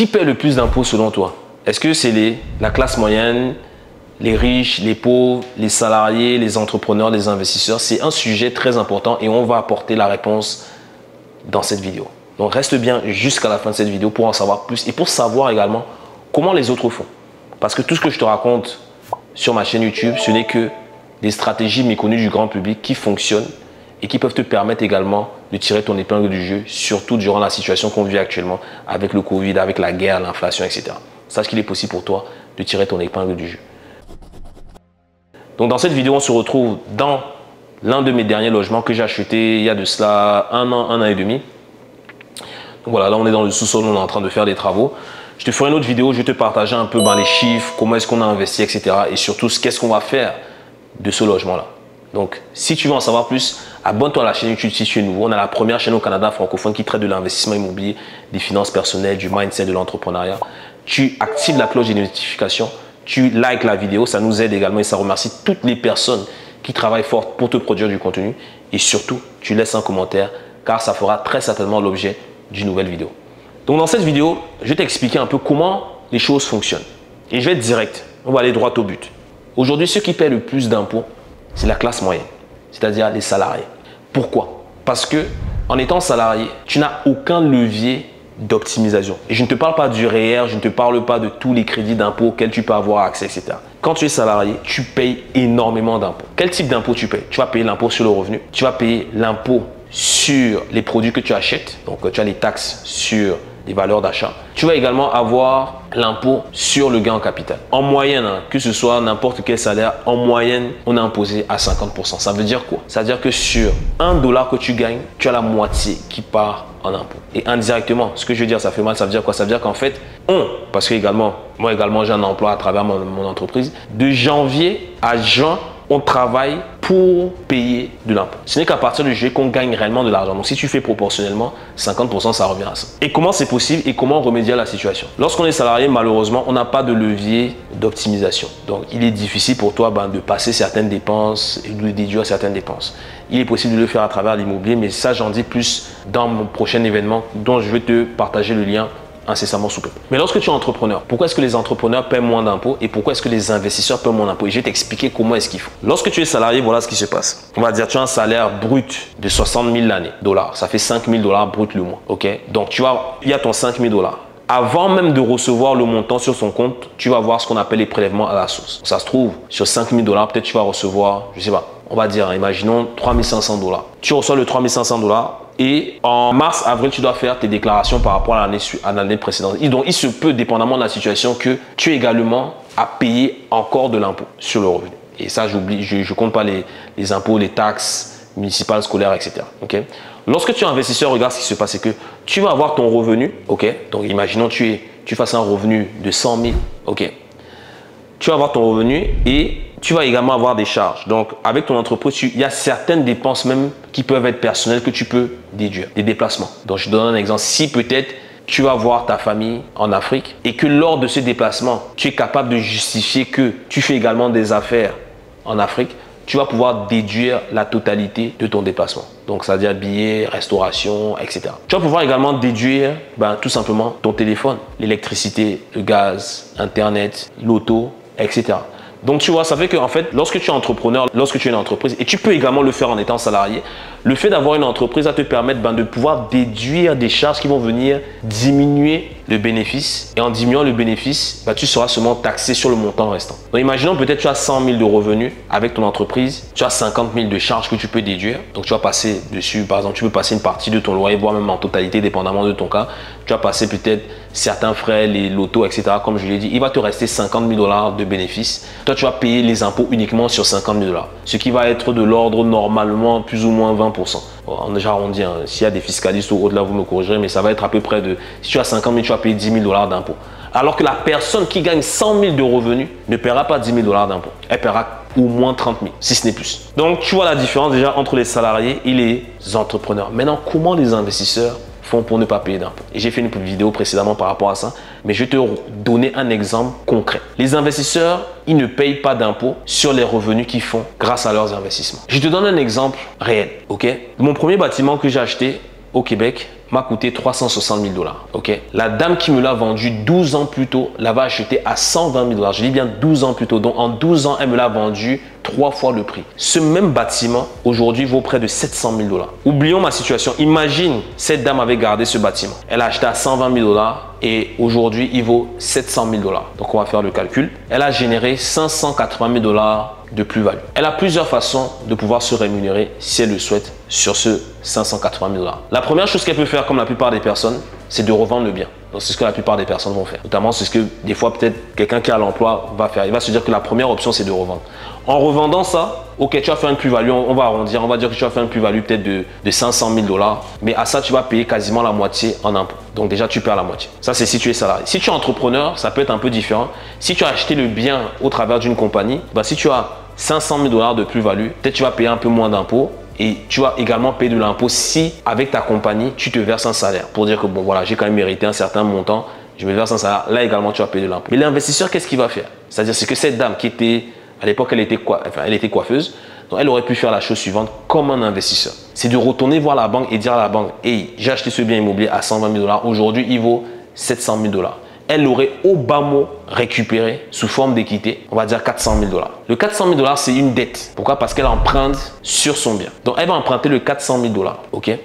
qui paie le plus d'impôts selon toi? Est-ce que c'est la classe moyenne, les riches, les pauvres, les salariés, les entrepreneurs, les investisseurs? C'est un sujet très important et on va apporter la réponse dans cette vidéo. Donc reste bien jusqu'à la fin de cette vidéo pour en savoir plus et pour savoir également comment les autres font. Parce que tout ce que je te raconte sur ma chaîne YouTube, ce n'est que des stratégies méconnues du grand public qui fonctionnent et qui peuvent te permettre également de tirer ton épingle du jeu, surtout durant la situation qu'on vit actuellement avec le Covid, avec la guerre, l'inflation, etc. Sache qu'il est possible pour toi de tirer ton épingle du jeu. Donc dans cette vidéo, on se retrouve dans l'un de mes derniers logements que j'ai acheté il y a de cela un an, un an et demi. Donc voilà, là on est dans le sous-sol, on est en train de faire des travaux. Je te ferai une autre vidéo, je vais te partager un peu ben, les chiffres, comment est-ce qu'on a investi, etc. Et surtout, qu'est-ce qu'on va faire de ce logement-là. Donc, si tu veux en savoir plus, abonne-toi à la chaîne YouTube si tu es nouveau. On a la première chaîne au Canada francophone qui traite de l'investissement immobilier, des finances personnelles, du mindset, de l'entrepreneuriat. Tu actives la cloche de notification, tu likes la vidéo, ça nous aide également et ça remercie toutes les personnes qui travaillent fort pour te produire du contenu. Et surtout, tu laisses un commentaire car ça fera très certainement l'objet d'une nouvelle vidéo. Donc, dans cette vidéo, je vais t'expliquer un peu comment les choses fonctionnent. Et je vais être direct. On va aller droit au but. Aujourd'hui, ceux qui paient le plus d'impôts, c'est la classe moyenne, c'est-à-dire les salariés. Pourquoi? Parce que en étant salarié, tu n'as aucun levier d'optimisation. Et je ne te parle pas du REER, je ne te parle pas de tous les crédits d'impôt auxquels tu peux avoir accès, etc. Quand tu es salarié, tu payes énormément d'impôts. Quel type d'impôt tu payes? Tu vas payer l'impôt sur le revenu, tu vas payer l'impôt sur les produits que tu achètes, donc tu as les taxes sur les valeurs d'achat. Tu vas également avoir l'impôt sur le gain en capital. En moyenne, hein, que ce soit n'importe quel salaire, en moyenne, on est imposé à 50%. Ça veut dire quoi? Ça veut dire que sur un dollar que tu gagnes, tu as la moitié qui part en impôt. Et indirectement, ce que je veux dire, ça fait mal, ça veut dire quoi? Ça veut dire qu'en fait, on, parce que également, moi également j'ai un emploi à travers mon, mon entreprise, de janvier à juin, on travaille pour payer de l'impôt. Ce n'est qu'à partir du juillet qu'on gagne réellement de l'argent. Donc si tu fais proportionnellement, 50% ça revient à ça. Et comment c'est possible et comment remédier à la situation? Lorsqu'on est salarié, malheureusement, on n'a pas de levier d'optimisation. Donc il est difficile pour toi ben, de passer certaines dépenses et de déduire certaines dépenses. Il est possible de le faire à travers l'immobilier, mais ça j'en dis plus dans mon prochain événement dont je vais te partager le lien incessamment sous peu. Mais lorsque tu es entrepreneur, pourquoi est-ce que les entrepreneurs paient moins d'impôts et pourquoi est-ce que les investisseurs paient moins d'impôts? Et je vais t'expliquer comment est-ce qu'il faut. Lorsque tu es salarié, voilà ce qui se passe. On va dire tu as un salaire brut de 60 000 l'année, dollars. Ça fait 5 000 dollars brut le mois. Ok? Donc tu vas, il y a ton 5 000 dollars avant même de recevoir le montant sur son compte, tu vas voir ce qu'on appelle les prélèvements à la source. Ça se trouve, sur 5 000 dollars, peut-être tu vas recevoir, je sais pas, on va dire, imaginons 3500 dollars. Tu reçois le 3500 dollars, et en mars, avril, tu dois faire tes déclarations par rapport à l'année précédente. Donc, il se peut, dépendamment de la situation, que tu aies également à payer encore de l'impôt sur le revenu. Et ça, j'oublie, je ne compte pas les, impôts, les taxes municipales, scolaires, etc. Lorsque tu es investisseur, regarde ce qui se passe, c'est que tu vas avoir ton revenu, ok? Donc, imaginons tu tu fasses un revenu de 100 000, ok? Tu vas avoir ton revenu et tu vas également avoir des charges. Donc, avec ton entreprise, il y a certaines dépenses même qui peuvent être personnelles que tu peux déduire. Des déplacements. Donc, je donne un exemple. Si peut-être tu vas voir ta famille en Afrique et que lors de ce déplacement, tu es capable de justifier que tu fais également des affaires en Afrique, tu vas pouvoir déduire la totalité de ton déplacement. Donc, c'est-à-dire billets, restauration, etc. Tu vas pouvoir également déduire ben, tout simplement ton téléphone, l'électricité, le gaz, Internet, l'auto, etc. Donc tu vois, ça fait que en fait, lorsque tu es entrepreneur, lorsque tu es une entreprise, et tu peux également le faire en étant salarié, le fait d'avoir une entreprise va te permettre ben, de pouvoir déduire des charges qui vont venir diminuer le bénéfice. Et en diminuant le bénéfice, ben, tu seras seulement taxé sur le montant restant. Donc imaginons peut-être tu as 100 000 de revenus avec ton entreprise, tu as 50 000 de charges que tu peux déduire. Donc tu vas passer dessus, par exemple, tu peux passer une partie de ton loyer, voire même en totalité, dépendamment de ton cas. Tu vas passer peut-être certains frais, les lotos, etc. Comme je l'ai dit, il va te rester 50 000 dollars de bénéfices. Toi, tu vas payer les impôts uniquement sur 50 000 dollars. Ce qui va être de l'ordre normalement plus ou moins 20%. On déjà arrondi. Hein. S'il y a des fiscalistes au-delà, vous me corrigerez, mais ça va être à peu près de. Si tu as 50 000, tu vas payer 10 000 dollars d'impôts. Alors que la personne qui gagne 100 000 de revenus ne paiera pas 10 000 dollars d'impôts. Elle paiera au moins 30 000, si ce n'est plus. Donc, tu vois la différence déjà entre les salariés et les entrepreneurs. Maintenant, comment les investisseurs pour ne pas payer d'impôts? Et j'ai fait une vidéo précédemment par rapport à ça, mais je vais te donner un exemple concret. Les investisseurs, ils ne payent pas d'impôts sur les revenus qu'ils font grâce à leurs investissements. Je te donne un exemple réel, ok? Mon premier bâtiment que j'ai acheté au Québec, m'a coûté 360 000 dollars. La dame qui me l'a vendu 12 ans plus tôt l'avait acheté à 120 000 dollars. Je dis bien 12 ans plus tôt. Donc en 12 ans, elle me l'a vendu trois fois le prix. Ce même bâtiment aujourd'hui vaut près de 700 000 dollars. Oublions ma situation. Imagine cette dame avait gardé ce bâtiment. Elle a acheté à 120 000 dollars et aujourd'hui il vaut 700 000 dollars. Donc on va faire le calcul. Elle a généré 580 000 dollars de plus-value. Elle a plusieurs façons de pouvoir se rémunérer si elle le souhaite sur ce 580 000 dollars. La première chose qu'elle peut faire, comme la plupart des personnes, c'est de revendre le bien. C'est ce que la plupart des personnes vont faire. Notamment, c'est ce que des fois peut-être quelqu'un qui a l'emploi va faire. Il va se dire que la première option, c'est de revendre. En revendant ça, ok, tu as fait une plus-value, on va arrondir, on va dire que tu as fait une plus-value peut-être de, de 500 000 dollars, mais à ça, tu vas payer quasiment la moitié en impôt. Donc déjà, tu perds la moitié. Ça, c'est si tu es salarié. Si tu es entrepreneur, ça peut être un peu différent. Si tu as acheté le bien au travers d'une compagnie, bah, si tu as 500 000 dollars de plus-value, peut-être tu vas payer un peu moins d'impôts et tu vas également payer de l'impôt si avec ta compagnie, tu te verses un salaire. Pour dire que bon voilà, j'ai quand même mérité un certain montant, je me verse un salaire, là également tu vas payer de l'impôt. Mais l'investisseur, qu'est-ce qu'il va faire? C'est-à-dire c'est que cette dame qui était à l'époque elle était enfin, elle était coiffeuse, donc elle aurait pu faire la chose suivante comme un investisseur. C'est de retourner voir la banque et dire à la banque, hey, j'ai acheté ce bien immobilier à 120 000 dollars, aujourd'hui il vaut 700 000 dollars elle aurait au bas mot récupéré sous forme d'équité, on va dire 400 000 dollars. Le 400 000 dollars, c'est une dette. Pourquoi? Parce qu'elle emprunte sur son bien. Donc, elle va emprunter le 400 000 dollars.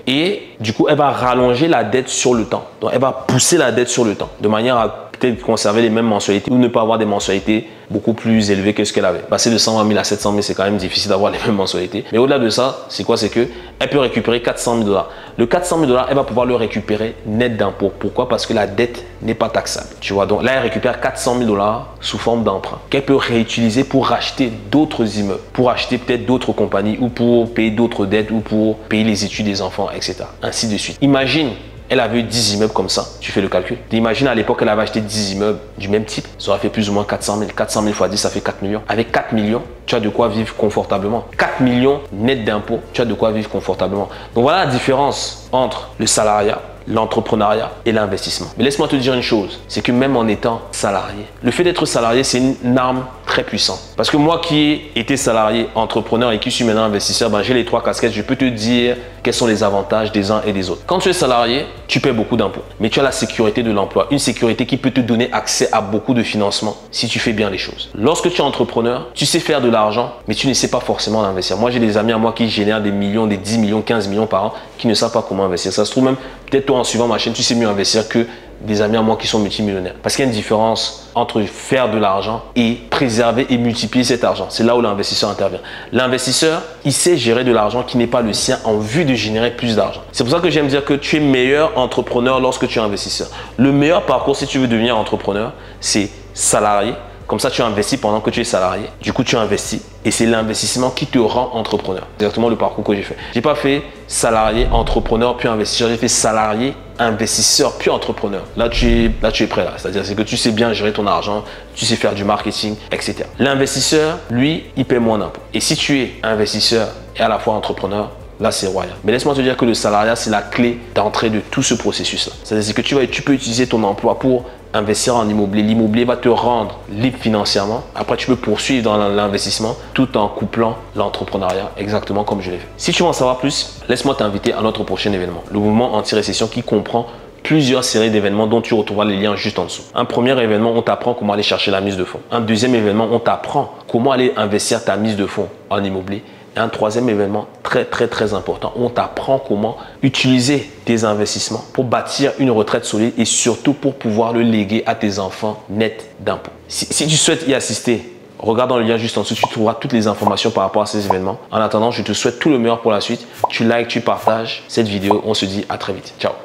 Et du coup, elle va rallonger la dette sur le temps. Donc, elle va pousser la dette sur le temps de manière à peut-être conserver les mêmes mensualités ou ne pas avoir des mensualités beaucoup plus élevées que ce qu'elle avait. Passer de 120 000 à 700 000, c'est quand même difficile d'avoir les mêmes mensualités. Mais au-delà de ça, c'est quoi? C'est que elle peut récupérer 400 000 dollars. Le 400 000 dollars, elle va pouvoir le récupérer net d'impôt. Pourquoi? Parce que la dette n'est pas taxable. Tu vois, donc là, elle récupère 400 000 dollars sous forme d'emprunt qu'elle peut réutiliser pour racheter d'autres immeubles, pour acheter peut-être d'autres compagnies ou pour payer d'autres dettes ou pour payer les études des enfants, etc. Ainsi de suite. Imagine elle avait eu 10 immeubles comme ça, tu fais le calcul. Imagine à l'époque, elle avait acheté 10 immeubles du même type, ça aurait fait plus ou moins 400 000. 400 000 fois 10, ça fait 4 millions. Avec 4 millions, tu as de quoi vivre confortablement. 4 millions net d'impôts, tu as de quoi vivre confortablement. Donc voilà la différence entre le salariat l'entrepreneuriat et l'investissement. Mais laisse-moi te dire une chose, c'est que même en étant salarié, le fait d'être salarié, c'est une arme très puissante. Parce que moi qui ai été salarié, entrepreneur et qui suis maintenant investisseur, ben, j'ai les trois casquettes, je peux te dire quels sont les avantages des uns et des autres. Quand tu es salarié, tu paies beaucoup d'impôts, mais tu as la sécurité de l'emploi, une sécurité qui peut te donner accès à beaucoup de financement si tu fais bien les choses. Lorsque tu es entrepreneur, tu sais faire de l'argent, mais tu ne sais pas forcément l'investir. Moi, j'ai des amis à moi qui génèrent des millions, des 10 millions, 15 millions par an, qui ne savent pas comment investir. Ça se trouve même, peut-être toi en suivant ma chaîne, tu sais mieux investir que des amis à moi qui sont multimillionnaires. Parce qu'il y a une différence entre faire de l'argent et préserver et multiplier cet argent. C'est là où l'investisseur intervient. L'investisseur, il sait gérer de l'argent qui n'est pas le sien en vue de générer plus d'argent. C'est pour ça que j'aime dire que tu es meilleur entrepreneur lorsque tu es investisseur. Le meilleur parcours si tu veux devenir entrepreneur, c'est salarié, comme ça, tu investis pendant que tu es salarié. Du coup, tu investis et c'est l'investissement qui te rend entrepreneur. Exactement le parcours que j'ai fait. J'ai pas fait salarié, entrepreneur, puis investisseur. J'ai fait salarié, investisseur, puis entrepreneur. Là, tu es, là, prêt. C'est-à-dire que tu sais bien gérer ton argent, tu sais faire du marketing, etc. L'investisseur, lui, il paie moins d'impôts. Et si tu es investisseur et à la fois entrepreneur, là c'est royal. Mais laisse-moi te dire que le salariat, c'est la clé d'entrée de tout ce processus-là. C'est-à-dire que tu, vas, tu peux utiliser ton emploi pour investir en immobilier. L'immobilier va te rendre libre financièrement. Après, tu peux poursuivre dans l'investissement tout en couplant l'entrepreneuriat, exactement comme je l'ai fait. Si tu veux en savoir plus, laisse-moi t'inviter à notre prochain événement, le mouvement anti-récession qui comprend plusieurs séries d'événements dont tu retrouveras les liens juste en dessous. Un premier événement, on t'apprend comment aller chercher la mise de fonds. Un deuxième événement, on t'apprend comment aller investir ta mise de fonds en immobilier un troisième événement très très très important. On t'apprend comment utiliser tes investissements pour bâtir une retraite solide et surtout pour pouvoir le léguer à tes enfants net d'impôts. Si, si, tu souhaites y assister, regarde dans le lien juste en dessous, tu trouveras toutes les informations par rapport à ces événements. En attendant, je te souhaite tout le meilleur pour la suite. Tu likes, tu partages cette vidéo. On se dit à très vite. Ciao